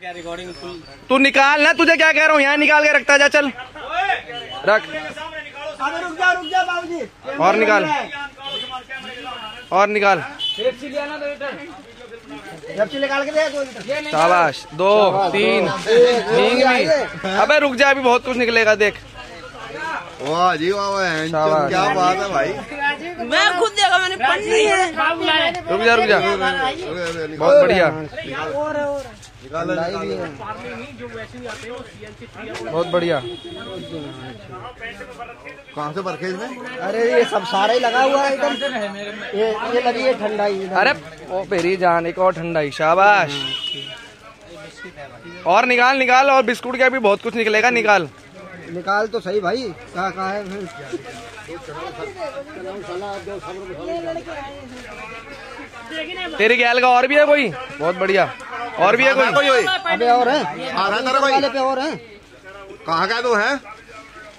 क्या recording full तू निकाल ना तुझे क्या कह रहा हूँ? यहाँ निकाल के रखता जा चल। रख। रुक जा रुक जा बाबूजी। और निकाल। और निकाल। जब निकाल के दे दो लीटर। शाबाश। दो तीन। अबे रुक जा अभी बहुत कुछ निकलेगा देख। वाह जी वाह वाह क्या बात है भाई। मैं खुद देखा मैंने पढ़नी है। रुक जा रुक जा। बहुत बढ़िया। बहुत बढ़िया। कहाँ से परखे इसमें अरे ये सब सारा ही लगा हुआ है एकदम ये ये लगी है ठंडाई अरे ओ पेरी जान एक और ठंडाई। शाबाश। और निकाल निकाल और बिस्कुट का भी बहुत कुछ निकलेगा निकाल। निकाल तो सही भाई कहा कहाँ है फिर? तेरी गैल का और भी है कोई? बहुत बढ़िया। और भी है कोई? अबे और है। आ रहा है तेरा भाई पे और है। कहाँ का तो है?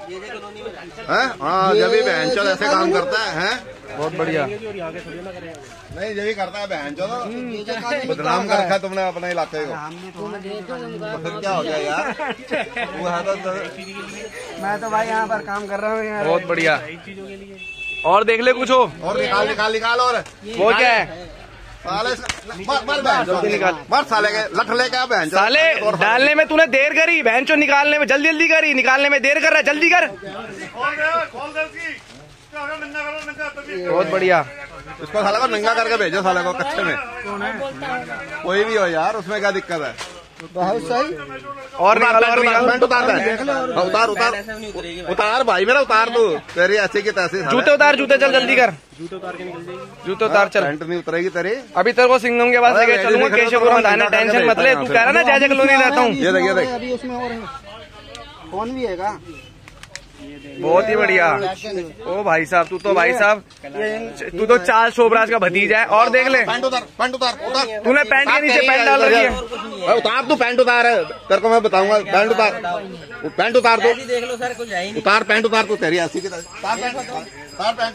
हैं? हाँ जब बहन चल ऐसे काम करता है हैं? बहुत बढ़िया। नहीं जब करता है बहन चलो। बदनाम कर रखा तुमने अपने इलाके को तो फिर क्या हो गया यार? है तो मैं तो भाई यहाँ पर काम कर रहा हूँ बहुत बढ़िया। और देख ले कुछ हो। और निकाल निकाल निकाल और। वो क्या है? साले मर मर बहन। जल्दी निकाल। मर साले के लठ लेके आ बहन। साले डालने में तूने देर करी बहन चो निकालने में जल्दी जल्दी करी। निकालने में देर कर रहा है जल्दी कर। बहुत बढ़िया। इसको साले को नंगा करके भेजो साले को कच्चे में। कोई भी हो यार उसमें क्या दिक्कत है? बहुत सही। और निकाल और पैंट निकाल उतार दे हाँ, उतार उतार। उतार भाई मेरा उतार दो तेरे ऐसे के तैसे जूते उतार जूते चल जल्दी कर। जूते उतार चल। पैंट नहीं उतरेगी तेरे। अभी तेरे को सिंगम के पास लेके चलूँगा हो तो को टेंशन मत ले तू कह रहा ना जय जय कॉलोनी रहता हूँ। ये देख, ये देख। अभी उसमें और है। कौन भी है का? बहुत ही बढ़िया। ओ भाई साहब तू तो भाई साहब तू तो चार शोभराज का भतीजा है और देख ले। पैंट उतार पैंट उतार उतार। तूने पैंट के नीचे पैंट डाल रखी है। उतार तू पैंट उतार। है तेरे को मैं बताऊँगा पैंट उतार। पैंट उतार दो। देख लो सर कुछ है उतार पैंट उतार तू तेरी ऐसी की पैंट उतार। पैंट उतार पैंट।